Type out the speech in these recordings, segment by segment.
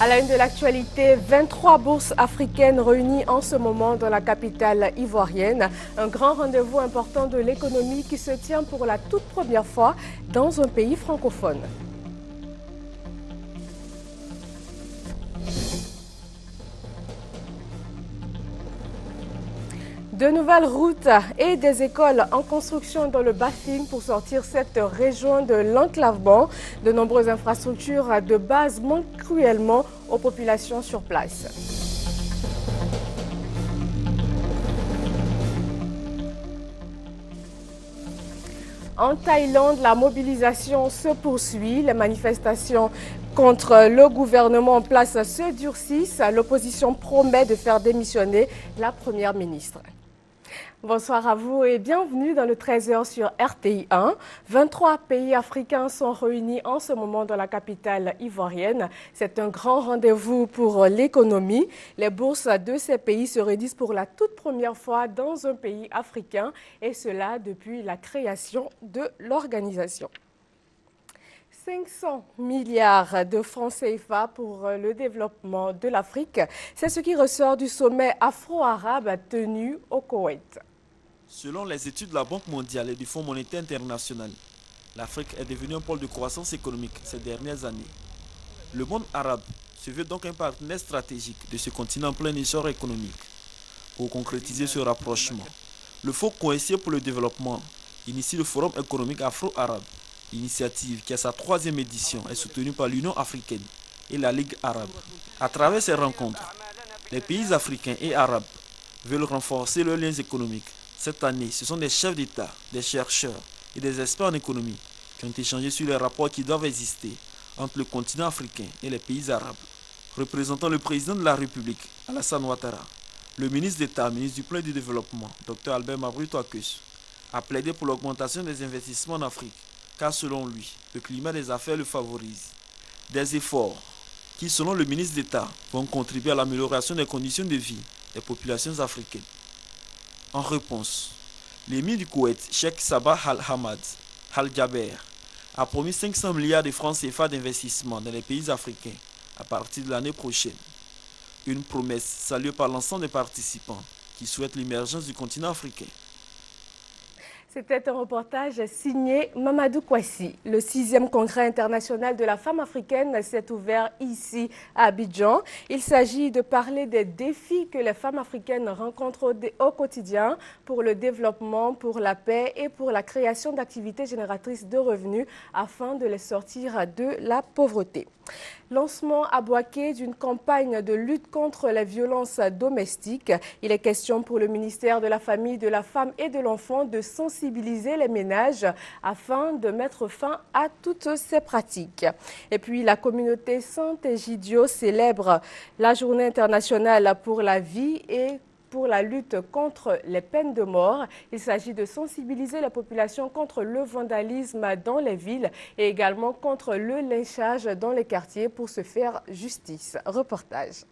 À la une de l'actualité, 23 bourses africaines réunies en ce moment dans la capitale ivoirienne. Un grand rendez-vous important de l'économie qui se tient pour la toute première fois dans un pays francophone. De nouvelles routes et des écoles en construction dans le Bafing pour sortir cette région de l'enclavement. De nombreuses infrastructures de base manquent cruellement aux populations sur place. En Thaïlande, la mobilisation se poursuit. Les manifestations contre le gouvernement en place se durcissent. L'opposition promet de faire démissionner la première ministre. Bonsoir à vous et bienvenue dans le 13h sur RTI 1. 23 pays africains sont réunis en ce moment dans la capitale ivoirienne. C'est un grand rendez-vous pour l'économie. Les bourses de ces pays se réduisent pour la toute première fois dans un pays africain et cela depuis la création de l'organisation. 500 milliards de francs CFA pour le développement de l'Afrique. C'est ce qui ressort du sommet afro-arabe tenu au Koweït. Selon les études de la Banque mondiale et du Fonds monétaire international, l'Afrique est devenue un pôle de croissance économique ces dernières années. Le monde arabe se veut donc un partenaire stratégique de ce continent en plein essor économique. Pour concrétiser ce rapprochement, le Fonds coïncide pour le développement initie le Forum économique afro-arabe. L'initiative, qui a sa troisième édition, est soutenue par l'Union africaine et la Ligue arabe. À travers ces rencontres, les pays africains et arabes veulent renforcer leurs liens économiques cette année, ce sont des chefs d'État, des chercheurs et des experts en économie qui ont échangé sur les rapports qui doivent exister entre le continent africain et les pays arabes. Représentant le président de la République, Alassane Ouattara, le ministre d'État, ministre du Plan du Développement, Dr Albert Mabruto Akus, a plaidé pour l'augmentation des investissements en Afrique, car selon lui, le climat des affaires le favorise. Des efforts qui, selon le ministre d'État, vont contribuer à l'amélioration des conditions de vie des populations africaines. En réponse, l'émir du Koweït, Sheikh Sabah Al-Hamad Al-Jaber, a promis 500 milliards de francs CFA d'investissement dans les pays africains à partir de l'année prochaine. Une promesse saluée par l'ensemble des participants qui souhaitent l'émergence du continent africain. C'était un reportage signé Mamadou Kouassi. Le sixième congrès international de la femme africaine s'est ouvert ici à Abidjan. Il s'agit de parler des défis que les femmes africaines rencontrent au quotidien pour le développement, pour la paix et pour la création d'activités génératrices de revenus afin de les sortir de la pauvreté. Lancement à Boaké d'une campagne de lutte contre les violences domestiques. Il est question pour le ministère de la Famille, de la Femme et de l'Enfant de sensibiliser les ménages afin de mettre fin à toutes ces pratiques. Et puis la communauté Saint-Egidio célèbre la journée internationale pour la vie et pour la lutte contre les peines de mort. Il s'agit de sensibiliser la population contre le vandalisme dans les villes et également contre le lynchage dans les quartiers pour se faire justice. Reportage.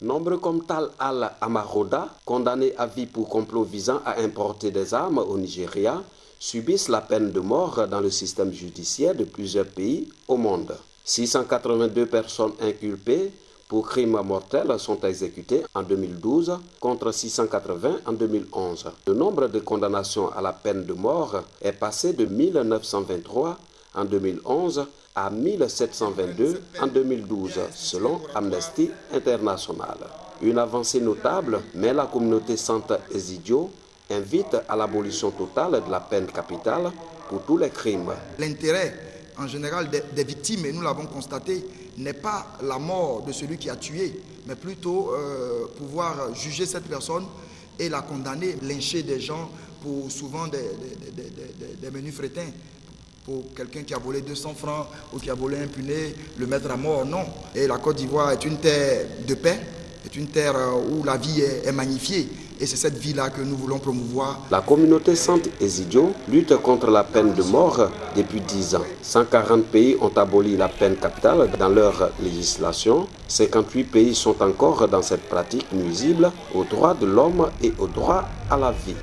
Nombreux comme Tal al-Amaroda, condamné à vie pour complot visant à importer des armes au Nigeria, subissent la peine de mort dans le système judiciaire de plusieurs pays au monde. 682 personnes inculpées pour crimes mortels sont exécutés en 2012 contre 680 en 2011. Le nombre de condamnations à la peine de mort est passé de 1923 en 2011 à 1722 en 2012, selon Amnesty International. Une avancée notable, mais la communauté Sainte Esidio invite à l'abolition totale de la peine capitale pour tous les crimes. L'intérêt en général des, des victimes, et nous l'avons constaté, n'est pas la mort de celui qui a tué, mais plutôt euh, pouvoir juger cette personne et la condamner, lyncher des gens pour souvent des, des, des, menus frétins. Pour quelqu'un qui a volé 200 francs ou qui a volé un puné, le mettre à mort, non. Et la Côte d'Ivoire est une terre de paix, est une terre où la vie est magnifiée. Et c'est cette vie-là que nous voulons promouvoir. La communauté Sainte Esidio lutte contre la peine de mort depuis 10 ans. 140 pays ont aboli la peine capitale dans leur législation. 58 pays sont encore dans cette pratique nuisible aux droits de l'homme et au droit à la vie.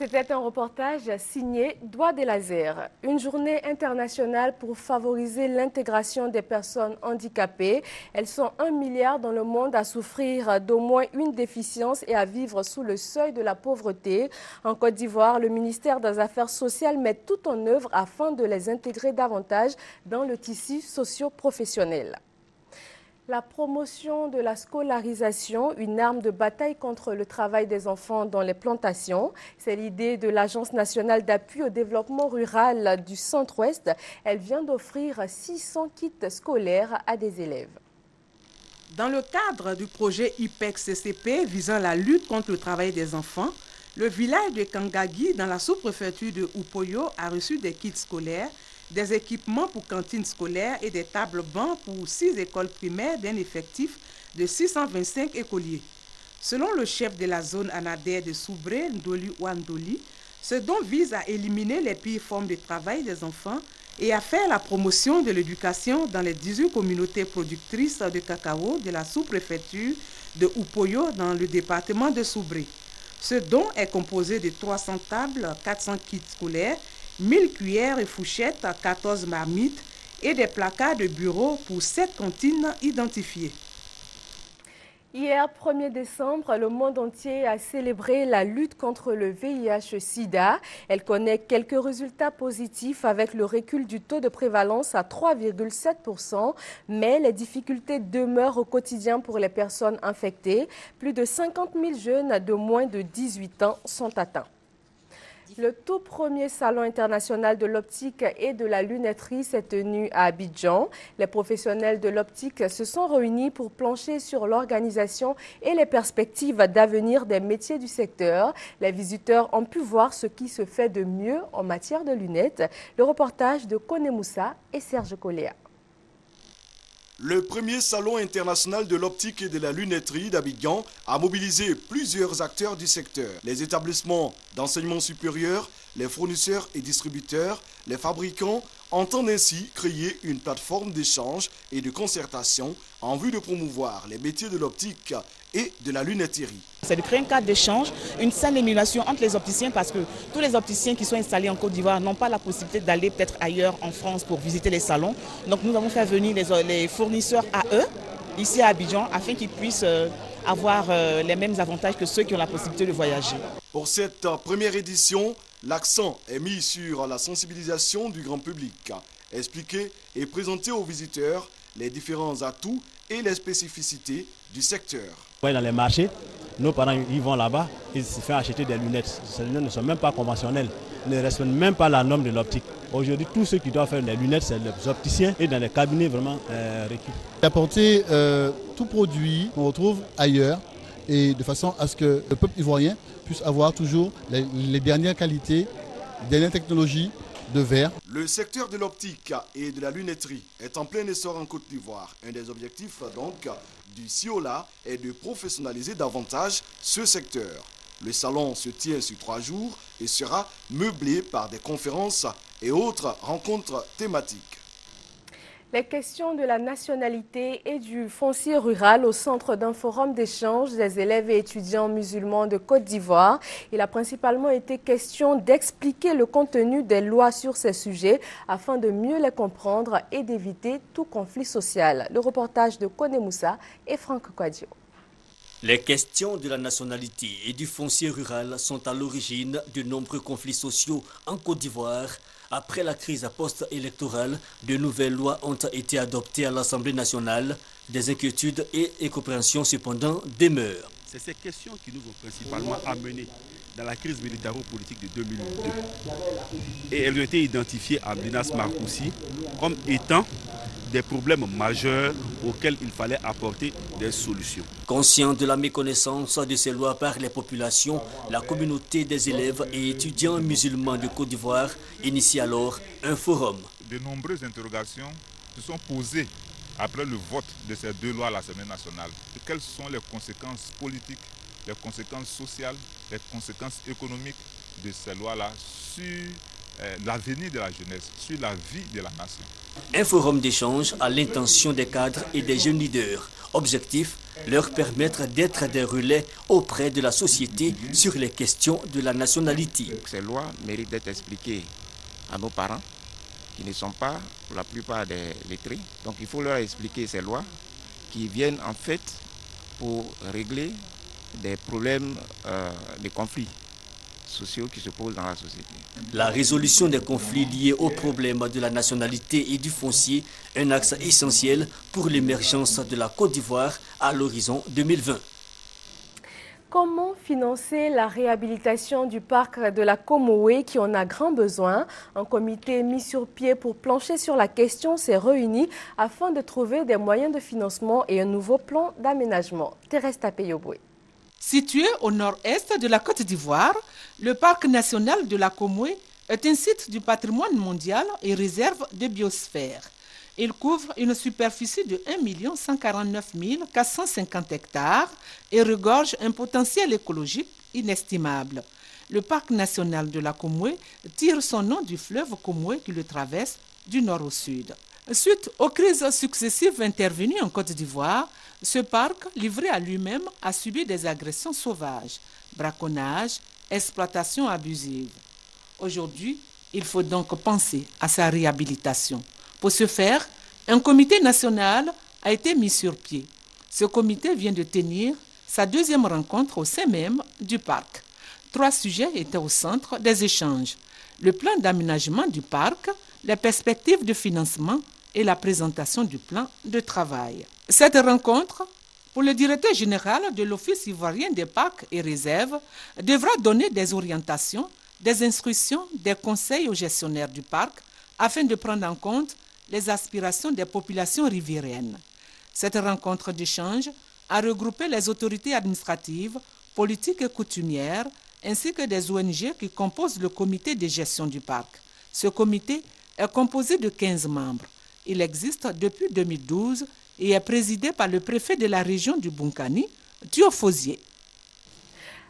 C'était un reportage signé Doigt des lasers, une journée internationale pour favoriser l'intégration des personnes handicapées. Elles sont un milliard dans le monde à souffrir d'au moins une déficience et à vivre sous le seuil de la pauvreté. En Côte d'Ivoire, le ministère des Affaires sociales met tout en œuvre afin de les intégrer davantage dans le tissu socio-professionnel. La promotion de la scolarisation, une arme de bataille contre le travail des enfants dans les plantations. C'est l'idée de l'Agence nationale d'appui au développement rural du Centre-Ouest. Elle vient d'offrir 600 kits scolaires à des élèves. Dans le cadre du projet IPEC-CCP visant la lutte contre le travail des enfants, le village de Kangagi, dans la sous-préfecture de Upoyo, a reçu des kits scolaires des équipements pour cantines scolaires et des tables bancs pour six écoles primaires d'un effectif de 625 écoliers. Selon le chef de la zone anadère de Soubré, Ndoli Wandoli, ce don vise à éliminer les pires formes de travail des enfants et à faire la promotion de l'éducation dans les 18 communautés productrices de cacao de la sous-préfecture de Upoyo dans le département de Soubré. Ce don est composé de 300 tables, 400 kits scolaires 1000 cuillères et fourchettes, 14 marmites et des placards de bureau pour 7 cantines identifiées. Hier, 1er décembre, le monde entier a célébré la lutte contre le VIH-Sida. Elle connaît quelques résultats positifs avec le recul du taux de prévalence à 3,7%, mais les difficultés demeurent au quotidien pour les personnes infectées. Plus de 50 000 jeunes de moins de 18 ans sont atteints. Le tout premier salon international de l'optique et de la lunetterie s'est tenu à Abidjan. Les professionnels de l'optique se sont réunis pour plancher sur l'organisation et les perspectives d'avenir des métiers du secteur. Les visiteurs ont pu voir ce qui se fait de mieux en matière de lunettes. Le reportage de Kone Moussa et Serge Coléa. Le premier salon international de l'optique et de la lunetterie d'Abidjan a mobilisé plusieurs acteurs du secteur. Les établissements d'enseignement supérieur, les fournisseurs et distributeurs, les fabricants entendent ainsi créer une plateforme d'échange et de concertation en vue de promouvoir les métiers de l'optique et de la lunetterie. C'est de créer un cadre d'échange, une saine émulation entre les opticiens parce que tous les opticiens qui sont installés en Côte d'Ivoire n'ont pas la possibilité d'aller peut-être ailleurs en France pour visiter les salons. Donc nous avons fait venir les, fournisseurs à eux, ici à Abidjan, afin qu'ils puissent euh, avoir euh, les mêmes avantages que ceux qui ont la possibilité de voyager. Pour cette euh, première édition, l'accent est mis sur la sensibilisation du grand public, expliquer et présenter aux visiteurs les différents atouts et les spécificités du secteur. Dans les marchés, nos parents ils vont là-bas, ils se font acheter des lunettes. Ces lunettes ne sont même pas conventionnelles, ne respectent même pas la norme de l'optique. Aujourd'hui, tous ceux qui doivent faire des lunettes, c'est les opticiens et dans les cabinets vraiment euh, Apporter euh, tout produit qu'on retrouve ailleurs et de façon à ce que le peuple ivoirien puisse avoir toujours les, les dernières qualités, les dernières technologies Le secteur de l'optique et de la lunetterie est en plein essor en Côte d'Ivoire. Un des objectifs donc du CIOLA est de professionnaliser davantage ce secteur. Le salon se tient sur trois jours et sera meublé par des conférences et autres rencontres thématiques. Les questions de la nationalité et du foncier rural au centre d'un forum d'échange des élèves et étudiants musulmans de Côte d'Ivoire. Il a principalement été question d'expliquer le contenu des lois sur ces sujets afin de mieux les comprendre et d'éviter tout conflit social. Le reportage de Kone Moussa et Franck Quadio. Les questions de la nationalité et du foncier rural sont à l'origine de nombreux conflits sociaux en Côte d'Ivoire après la crise post-électorale, de nouvelles lois ont été adoptées à l'Assemblée nationale. Des inquiétudes et incompréhensions cependant demeurent. C'est ces questions qui nous ont principalement amenés dans la crise militaro-politique de 2002. Et elles ont été identifiées à Binas Marcoussi comme étant des problèmes majeurs auxquels il fallait apporter des solutions. Conscient de la méconnaissance de ces lois par les populations, la communauté des élèves et étudiants musulmans de Côte d'Ivoire initie alors un forum. De nombreuses interrogations se sont posées après le vote de ces deux lois à l'Assemblée nationale. Quelles sont les conséquences politiques, les conséquences sociales, les conséquences économiques de ces lois-là sur euh, l'avenir de la jeunesse, sur la vie de la nation? Un forum d'échange à l'intention des cadres et des jeunes leaders. Objectif leur permettre d'être des relais auprès de la société sur les questions de la nationalité. Ces lois méritent d'être expliquées à nos parents qui ne sont pas pour la plupart des lettrés. Donc il faut leur expliquer ces lois qui viennent en fait pour régler des problèmes euh, de conflits sociaux qui se posent dans la société. La résolution des conflits liés aux problèmes de la nationalité et du foncier, un axe essentiel pour l'émergence de la Côte d'Ivoire à l'horizon 2020. Comment financer la réhabilitation du parc de la Comoé qui en a grand besoin? Un comité mis sur pied pour plancher sur la question s'est réuni afin de trouver des moyens de financement et un nouveau plan d'aménagement. Thérèse Tapeyoboué. Situé au nord-est de la Côte d'Ivoire, le parc national de la Comoé est un site du patrimoine mondial et réserve de biosphère. Il couvre une superficie de 1 149 450 hectares et regorge un potentiel écologique inestimable. Le parc national de la Comoué tire son nom du fleuve Comoué qui le traverse du nord au sud. Suite aux crises successives intervenues en Côte d'Ivoire, ce parc, livré à lui-même, a subi des agressions sauvages, braconnage, exploitation abusive. Aujourd'hui, il faut donc penser à sa réhabilitation. Pour ce faire, un comité national a été mis sur pied. Ce comité vient de tenir sa deuxième rencontre au sein même du parc. Trois sujets étaient au centre des échanges. Le plan d'aménagement du parc, les perspectives de financement et la présentation du plan de travail. Cette rencontre, pour le directeur général de l'Office ivoirien des parcs et réserves, devra donner des orientations, des instructions, des conseils aux gestionnaires du parc afin de prendre en compte les aspirations des populations riveraines. Cette rencontre d'échange a regroupé les autorités administratives, politiques et coutumières, ainsi que des ONG qui composent le comité de gestion du parc. Ce comité est composé de 15 membres. Il existe depuis 2012 et est présidé par le préfet de la région du Bunkani, Thiofosier.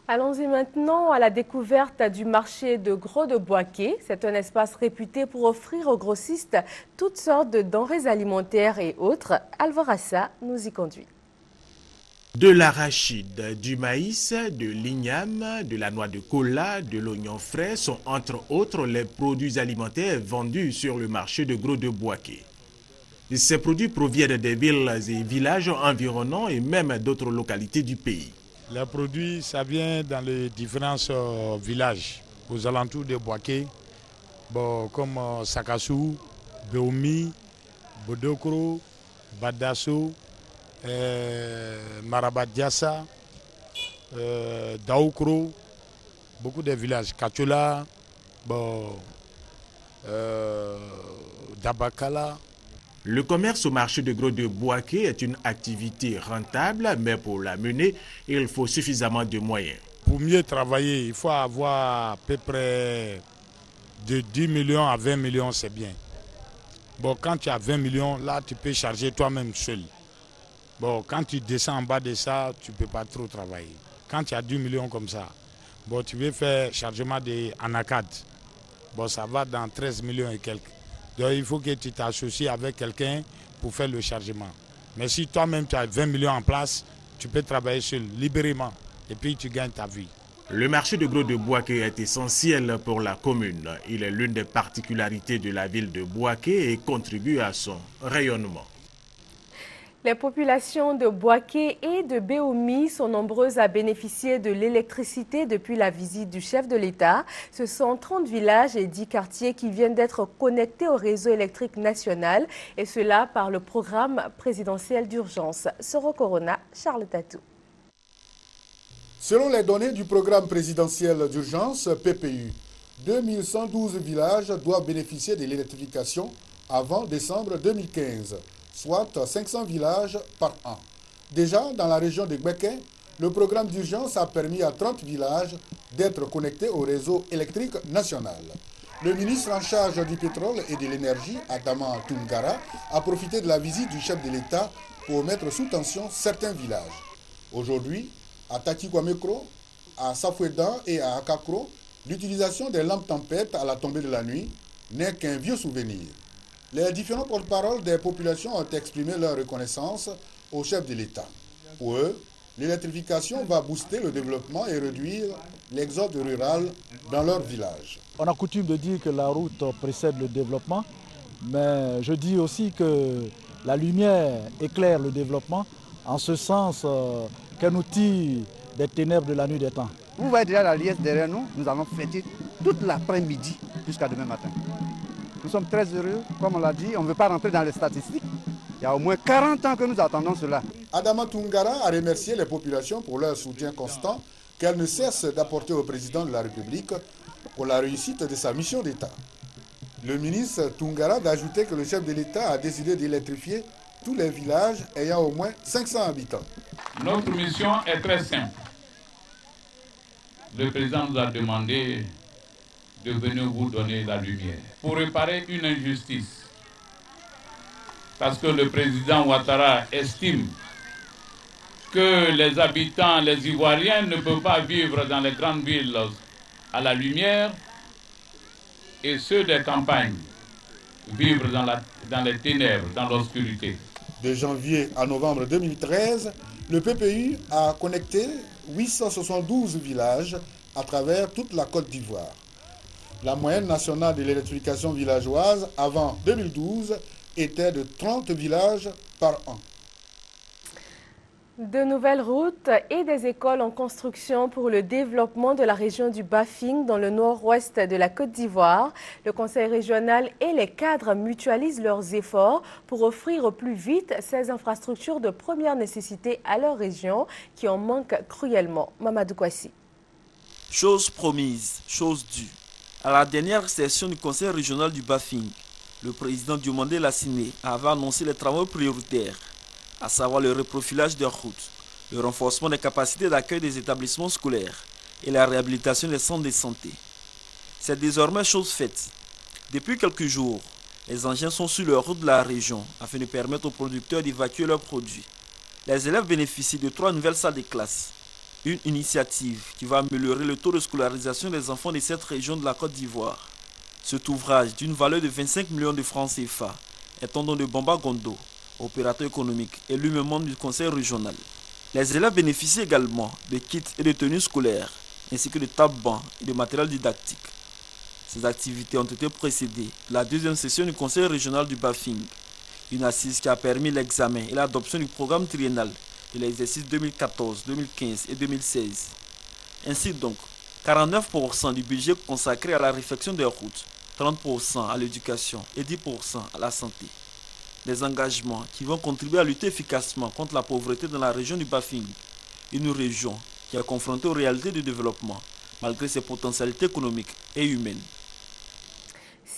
Allons-y maintenant à la découverte du marché de Gros de Boisquet. C'est un espace réputé pour offrir aux grossistes toutes sortes de denrées alimentaires et autres. Alvorassa nous y conduit. De l'arachide, du maïs, de l'igname, de la noix de cola, de l'oignon frais sont entre autres les produits alimentaires vendus sur le marché de Gros de Boisquet. Ces produits proviennent des villes et villages environnants et même d'autres localités du pays. Les produits, ça vient dans les différents euh, villages aux alentours de Boaké, bon, comme euh, Sakassou, Beoumi, Bodokro, Badasso, euh, Marabadiassa, euh, Daoukro, beaucoup de villages, Kachola, bon, euh, Dabakala. Le commerce au marché de gros de Boaké est une activité rentable, mais pour la mener, il faut suffisamment de moyens. Pour mieux travailler, il faut avoir à peu près de 10 millions à 20 millions, c'est bien. Bon, quand tu as 20 millions, là, tu peux charger toi-même seul. Bon, quand tu descends en bas de ça, tu ne peux pas trop travailler. Quand tu as 10 millions comme ça, bon, tu veux faire chargement de anacad. Bon, ça va dans 13 millions et quelques. Donc il faut que tu t'associes avec quelqu'un pour faire le chargement. Mais si toi-même tu as 20 millions en place, tu peux travailler seul, libérément, et puis tu gagnes ta vie. Le marché de gros de Boaké est essentiel pour la commune. Il est l'une des particularités de la ville de Boaké et contribue à son rayonnement. Les populations de Boaké et de Béoumi sont nombreuses à bénéficier de l'électricité depuis la visite du chef de l'État. Ce sont 30 villages et 10 quartiers qui viennent d'être connectés au réseau électrique national et cela par le programme présidentiel d'urgence. Soro Corona, Charles Tatou. Selon les données du programme présidentiel d'urgence PPU, 2112 villages doivent bénéficier de l'électrification avant décembre 2015 soit 500 villages par an. Déjà, dans la région de Gbeke, le programme d'urgence a permis à 30 villages d'être connectés au réseau électrique national. Le ministre en charge du pétrole et de l'énergie, Adama Tungara, a profité de la visite du chef de l'État pour mettre sous tension certains villages. Aujourd'hui, à Tatikwamekro, à Safouedan et à Akakro, l'utilisation des lampes tempêtes à la tombée de la nuit n'est qu'un vieux souvenir. Les différents porte-paroles des populations ont exprimé leur reconnaissance au chef de l'État. Pour eux, l'électrification va booster le développement et réduire l'exode rural dans leur village. On a coutume de dire que la route précède le développement, mais je dis aussi que la lumière éclaire le développement, en ce sens euh, qu'un outil des ténèbres de la nuit des temps. Vous voyez déjà la liesse derrière nous, nous allons fêter toute l'après-midi jusqu'à demain matin. Nous sommes très heureux, comme on l'a dit, on ne veut pas rentrer dans les statistiques. Il y a au moins 40 ans que nous attendons cela. Adama Tungara a remercié les populations pour leur soutien constant qu'elle ne cesse d'apporter au président de la République pour la réussite de sa mission d'État. Le ministre Tungara d'ajouter que le chef de l'État a décidé d'électrifier tous les villages ayant au moins 500 habitants. Notre mission est très simple. Le président nous a demandé de venir vous donner la lumière pour réparer une injustice. Parce que le président Ouattara estime que les habitants, les Ivoiriens ne peuvent pas vivre dans les grandes villes à la lumière et ceux des campagnes vivre dans, la, dans les ténèbres, dans l'obscurité. De janvier à novembre 2013, le PPU a connecté 872 villages à travers toute la Côte d'Ivoire. La moyenne nationale de l'électrification villageoise avant 2012 était de 30 villages par an. De nouvelles routes et des écoles en construction pour le développement de la région du Bafing dans le nord-ouest de la Côte d'Ivoire. Le Conseil régional et les cadres mutualisent leurs efforts pour offrir au plus vite ces infrastructures de première nécessité à leur région qui en manquent cruellement. Mamadou Kwasi. Chose promise, chose due. À la dernière session du Conseil régional du Bafing, le président Diomandé Lassiné avait annoncé les travaux prioritaires à savoir le reprofilage des routes, le renforcement des capacités d'accueil des établissements scolaires et la réhabilitation des centres de santé. C'est désormais chose faite. Depuis quelques jours, les engins sont sur leur route de la région afin de permettre aux producteurs d'évacuer leurs produits. Les élèves bénéficient de trois nouvelles salles de classe. Une initiative qui va améliorer le taux de scolarisation des enfants de cette région de la Côte d'Ivoire. Cet ouvrage d'une valeur de 25 millions de francs CFA est en don de Bamba Gondo, opérateur économique et lui-même membre du conseil régional. Les élèves bénéficient également de kits et de tenues scolaires, ainsi que de tables bancs et de matériel didactique. Ces activités ont été précédées de la deuxième session du conseil régional du Bafing, une assise qui a permis l'examen et l'adoption du programme triennal de l'exercice 2014, 2015 et 2016. Ainsi donc, 49% du budget consacré à la réfection des routes, 30% à l'éducation et 10% à la santé des engagements qui vont contribuer à lutter efficacement contre la pauvreté dans la région du Bafing, une région qui est confrontée aux réalités du développement malgré ses potentialités économiques et humaines.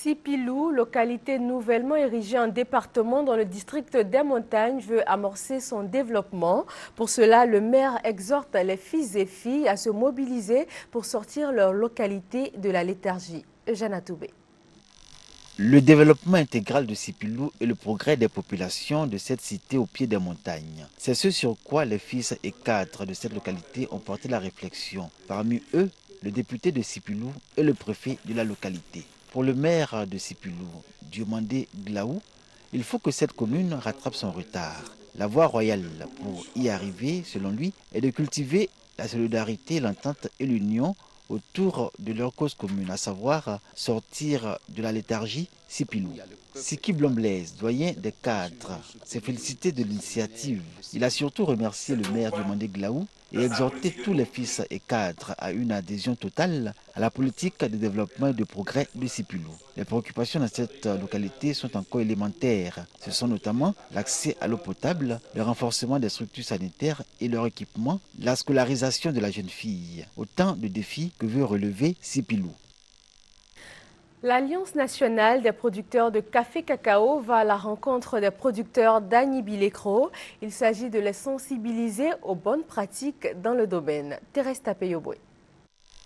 Sipilou, localité nouvellement érigée en département dans le district des montagnes, veut amorcer son développement. Pour cela, le maire exhorte les fils et filles à se mobiliser pour sortir leur localité de la léthargie. Eugène Atoubé. Le développement intégral de Sipilou et le progrès des populations de cette cité au pied des montagnes. C'est ce sur quoi les fils et cadres de cette localité ont porté la réflexion. Parmi eux, le député de Sipilou et le préfet de la localité. Pour le maire de Sipilou, Diomandé Glaou, il faut que cette commune rattrape son retard. La voie royale pour y arriver, selon lui, est de cultiver la solidarité, l'entente et l'union autour de leur cause commune, à savoir sortir de la léthargie Sipilou. Siki Blomblaise, doyen des cadres, s'est félicité de l'initiative. Il a surtout remercié le maire du Mandé Glaou et exhorté tous les fils et cadres à une adhésion totale à la politique de développement et de progrès de Sipilou. Les préoccupations dans cette localité sont encore élémentaires. Ce sont notamment l'accès à l'eau potable, le renforcement des structures sanitaires et leur équipement, la scolarisation de la jeune fille. Autant de défis que veut relever Sipilou. L'Alliance nationale des producteurs de café cacao va à la rencontre des producteurs d'Anibilecro. Il s'agit de les sensibiliser aux bonnes pratiques dans le domaine. Thérèse Tapeyoboué.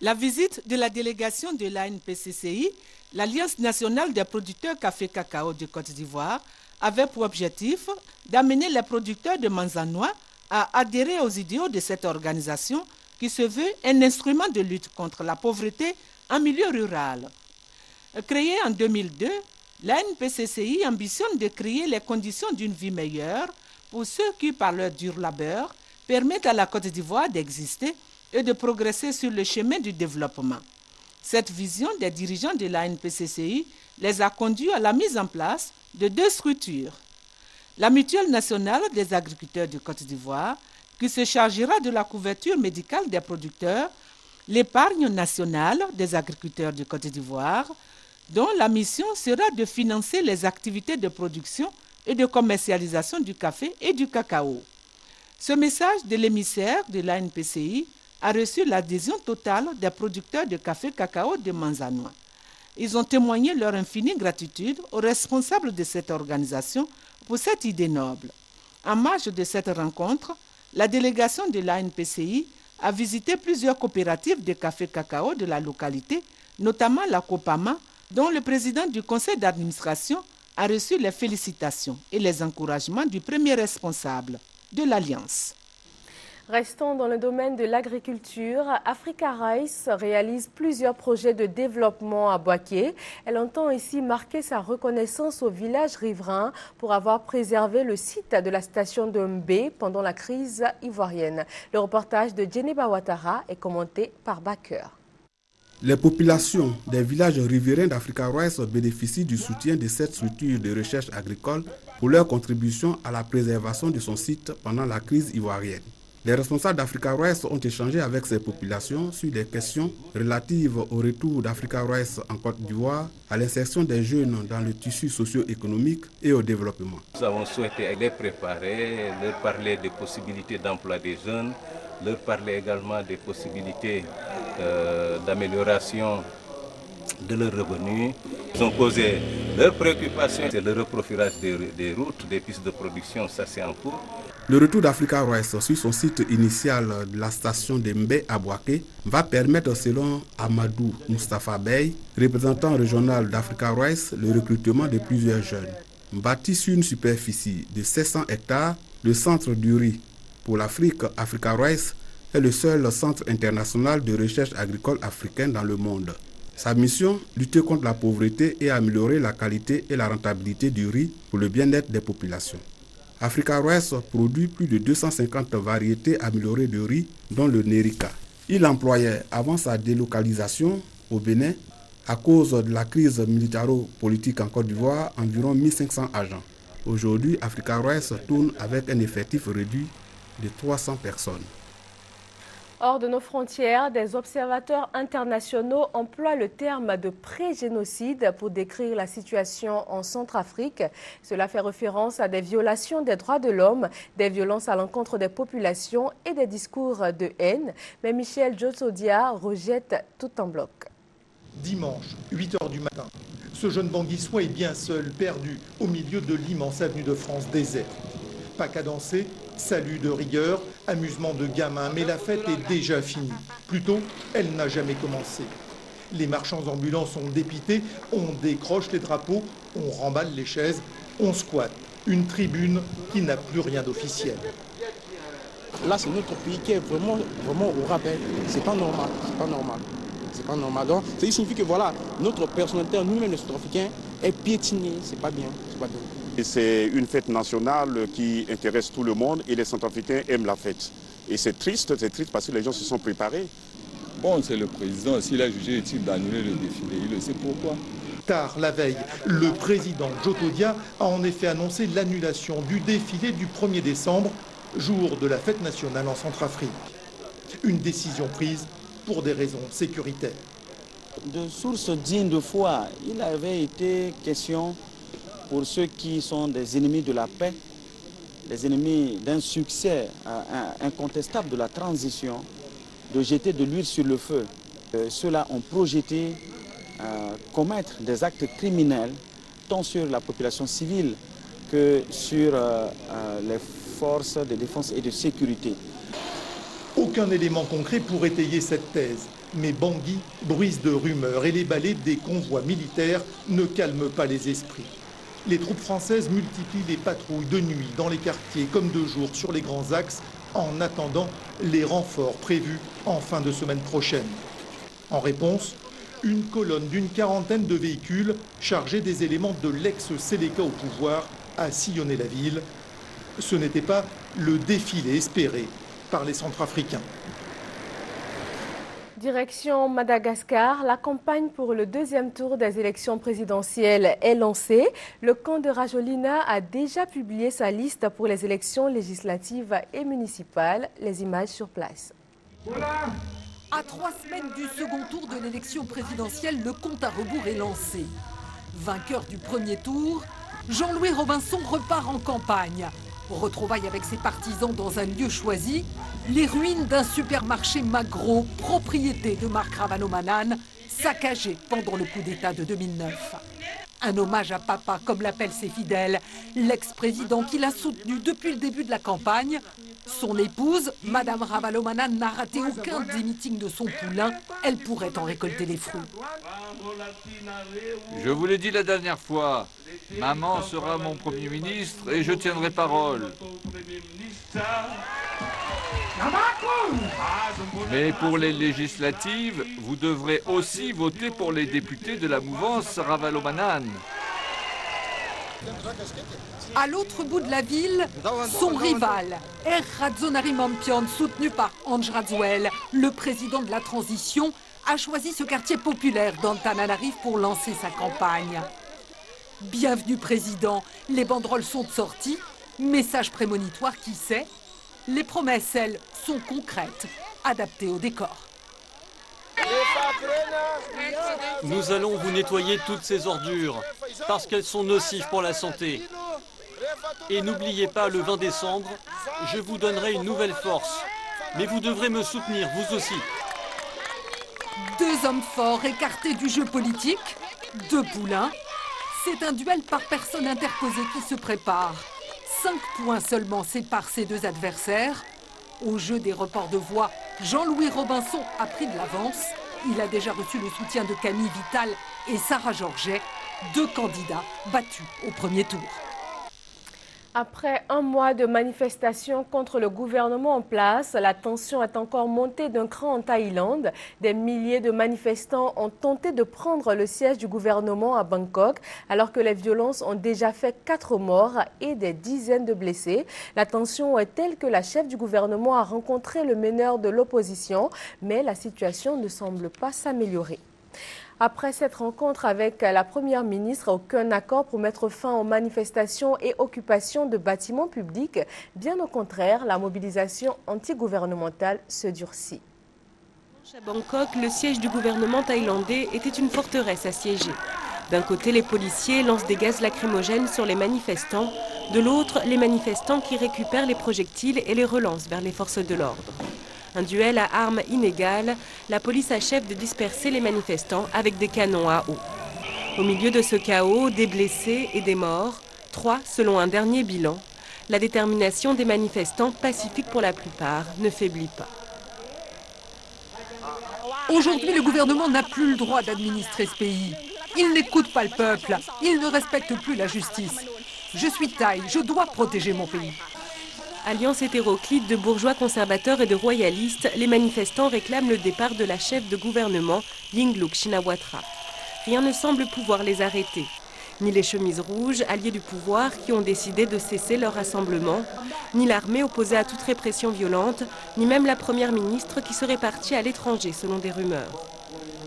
La visite de la délégation de l'ANPCCI, l'Alliance nationale des producteurs café cacao de Côte d'Ivoire, avait pour objectif d'amener les producteurs de Manzanois à adhérer aux idéaux de cette organisation qui se veut un instrument de lutte contre la pauvreté en milieu rural. Créée en 2002, la NPCCI ambitionne de créer les conditions d'une vie meilleure pour ceux qui, par leur dur labeur, permettent à la Côte d'Ivoire d'exister et de progresser sur le chemin du développement. Cette vision des dirigeants de la NPCCI les a conduits à la mise en place de deux structures. La Mutuelle nationale des agriculteurs de Côte d'Ivoire, qui se chargera de la couverture médicale des producteurs, l'épargne nationale des agriculteurs de Côte d'Ivoire, dont la mission sera de financer les activités de production et de commercialisation du café et du cacao. Ce message de l'émissaire de l'ANPCI a reçu l'adhésion totale des producteurs de café cacao de Manzanois. Ils ont témoigné leur infinie gratitude aux responsables de cette organisation pour cette idée noble. En marge de cette rencontre, la délégation de l'ANPCI a visité plusieurs coopératives de café cacao de la localité, notamment la Copama, dont le président du conseil d'administration a reçu les félicitations et les encouragements du premier responsable de l'Alliance. Restons dans le domaine de l'agriculture. Africa Rice réalise plusieurs projets de développement à Boaké. Elle entend ici marquer sa reconnaissance au village riverain pour avoir préservé le site de la station de Mbé pendant la crise ivoirienne. Le reportage de Djeneba Ouattara est commenté par Baker. Les populations des villages riverains d'Africa Rice bénéficient du soutien de cette structure de recherche agricole pour leur contribution à la préservation de son site pendant la crise ivoirienne. Les responsables d'Africa Rice ont échangé avec ces populations sur des questions relatives au retour d'Africa Rice en Côte d'Ivoire, à l'insertion des jeunes dans le tissu socio-économique et au développement. Nous avons souhaité les préparer, leur parler des possibilités d'emploi des jeunes, leur parler également des possibilités euh, d'amélioration de leurs revenus. Ils ont posé leurs préoccupations, c'est le reprofilage des, routes, des pistes de production, ça c'est en cours. Le retour d'Africa Rice sur son site initial de la station de Mbé à Boaké va permettre, selon Amadou Mustafa Bey, représentant régional d'Africa Rice, le recrutement de plusieurs jeunes. Bâti sur une superficie de 700 hectares, le centre du riz pour l'Afrique, Africa Rice, est le seul centre international de recherche agricole africaine dans le monde. Sa mission, lutter contre la pauvreté et améliorer la qualité et la rentabilité du riz pour le bien-être des populations. Africa Rice produit plus de 250 variétés améliorées de riz, dont le Nerika. Il employait avant sa délocalisation au Bénin, à cause de la crise militaro-politique en Côte d'Ivoire, environ 1500 agents. Aujourd'hui, Africa Rice tourne avec un effectif réduit de 300 personnes. Hors de nos frontières, des observateurs internationaux emploient le terme de pré-génocide pour décrire la situation en Centrafrique. Cela fait référence à des violations des droits de l'homme, des violences à l'encontre des populations et des discours de haine. Mais Michel Jotsodia rejette tout en bloc. Dimanche, 8 h du matin, ce jeune Banguissois est bien seul, perdu au milieu de l'immense avenue de France déserte. Pas danser, Salut de rigueur, amusement de gamin, mais la fête est déjà finie. Plutôt, elle n'a jamais commencé. Les marchands ambulants sont dépités, on décroche les drapeaux, on remballe les chaises, on squatte. Une tribune qui n'a plus rien d'officiel. Là, c'est notre pays qui est vraiment, vraiment au rappel. C'est pas normal, c'est pas normal. C'est pas normal. Donc, ça signifie que voilà, notre personnalité, nous-mêmes les Sud-Africains, est piétinée. C'est pas bien, c'est pas bien. C'est une fête nationale qui intéresse tout le monde et les Centrafricains aiment la fête. Et c'est triste, c'est triste parce que les gens se sont préparés. Bon, c'est le président, s'il a jugé utile d'annuler le défilé, il le sait pourquoi. Tard la veille, le président Jotodia a en effet annoncé l'annulation du défilé du 1er décembre, jour de la fête nationale en Centrafrique. Une décision prise pour des raisons sécuritaires. De sources dignes de foi, il avait été question pour ceux qui sont des ennemis de la paix, des ennemis d'un succès incontestable de la transition, de jeter de l'huile sur le feu. Euh, Ceux-là ont projeté euh, commettre des actes criminels, tant sur la population civile que sur euh, les forces de défense et de sécurité. Aucun élément concret pour étayer cette thèse. Mais Bangui bruise de rumeurs et les balais des convois militaires ne calment pas les esprits. Les troupes françaises multiplient les patrouilles de nuit dans les quartiers comme de jour sur les grands axes en attendant les renforts prévus en fin de semaine prochaine. En réponse, une colonne d'une quarantaine de véhicules chargés des éléments de l'ex-Séléka au pouvoir a sillonné la ville. ce n'était pas le défilé espéré par les Centrafricains. Direction Madagascar, la campagne pour le deuxième tour des élections présidentielles est lancée. Le camp de Rajolina a déjà publié sa liste pour les élections législatives et municipales. Les images sur place. À trois semaines du second tour de l'élection présidentielle, le compte à rebours est lancé. Vainqueur du premier tour, Jean-Louis Robinson repart en campagne. Retrouvailles avec ses partisans dans un lieu choisi, les ruines d'un supermarché Magro, propriété de Marc Ravalomanan, saccagé pendant le coup d'État de 2009. Un hommage à papa, comme l'appellent ses fidèles, l'ex-président qui l'a soutenu depuis le début de la campagne. Son épouse, Madame Ravalomanan, n'a raté aucun des meetings de son poulain. Elle pourrait en récolter les fruits. Je vous l'ai dit la dernière fois, maman sera mon Premier ministre et je tiendrai parole. Mais pour les législatives, vous devrez aussi voter pour les députés de la mouvance Ravalomanan. À l'autre bout de la ville, son rival, Radzonari Mampion, soutenu par Ange Radzouel, le président de la transition, a choisi ce quartier populaire d'Antananarive pour lancer sa campagne. Bienvenue président, les banderoles sont sorties, message prémonitoire qui sait, les promesses, elles, sont concrètes, adaptées au décor. Nous allons vous nettoyer toutes ces ordures, parce qu'elles sont nocives pour la santé. Et n'oubliez pas, le 20 décembre, je vous donnerai une nouvelle force. Mais vous devrez me soutenir, vous aussi. Deux hommes forts écartés du jeu politique, deux poulains. C'est un duel par personne interposée qui se prépare. Cinq points seulement séparent ces deux adversaires. Au jeu des reports de voix, Jean-Louis Robinson a pris de l'avance. Il a déjà reçu le soutien de Camille Vital et Sarah Georget, deux candidats battus au premier tour. Après un mois de manifestations contre le gouvernement en place, la tension est encore montée d'un cran en Thaïlande. Des milliers de manifestants ont tenté de prendre le siège du gouvernement à Bangkok, alors que les violences ont déjà fait quatre morts et des dizaines de blessés. La tension est telle que la chef du gouvernement a rencontré le meneur de l'opposition, mais la situation ne semble pas s'améliorer. Après cette rencontre avec la Première ministre, aucun accord pour mettre fin aux manifestations et occupations de bâtiments publics. Bien au contraire, la mobilisation antigouvernementale se durcit. À Bangkok, le siège du gouvernement thaïlandais était une forteresse assiégée. D'un côté, les policiers lancent des gaz lacrymogènes sur les manifestants. De l'autre, les manifestants qui récupèrent les projectiles et les relancent vers les forces de l'ordre. Un duel à armes inégales, la police achève de disperser les manifestants avec des canons à eau. Au milieu de ce chaos, des blessés et des morts, trois selon un dernier bilan. La détermination des manifestants, pacifiques pour la plupart, ne faiblit pas. Aujourd'hui, le gouvernement n'a plus le droit d'administrer ce pays. Il n'écoute pas le peuple, il ne respecte plus la justice. Je suis Thaï, je dois protéger mon pays. Alliance hétéroclite de bourgeois conservateurs et de royalistes, les manifestants réclament le départ de la chef de gouvernement, Yingluck Shinawatra. Rien ne semble pouvoir les arrêter. Ni les chemises rouges, alliés du pouvoir, qui ont décidé de cesser leur rassemblement, ni l'armée opposée à toute répression violente, ni même la première ministre qui serait partie à l'étranger selon des rumeurs.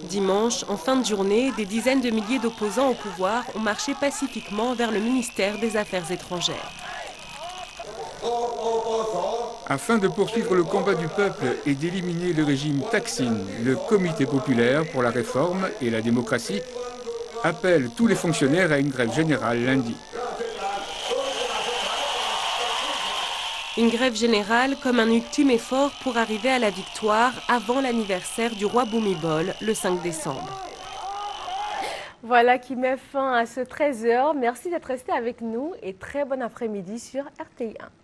Dimanche, en fin de journée, des dizaines de milliers d'opposants au pouvoir ont marché pacifiquement vers le ministère des Affaires étrangères. Afin de poursuivre le combat du peuple et d'éliminer le régime Taksin, le Comité populaire pour la réforme et la démocratie appelle tous les fonctionnaires à une grève générale lundi. Une grève générale comme un ultime effort pour arriver à la victoire avant l'anniversaire du roi Bhumibol le 5 décembre. Voilà qui met fin à ce 13h. Merci d'être resté avec nous et très bon après-midi sur RTI 1.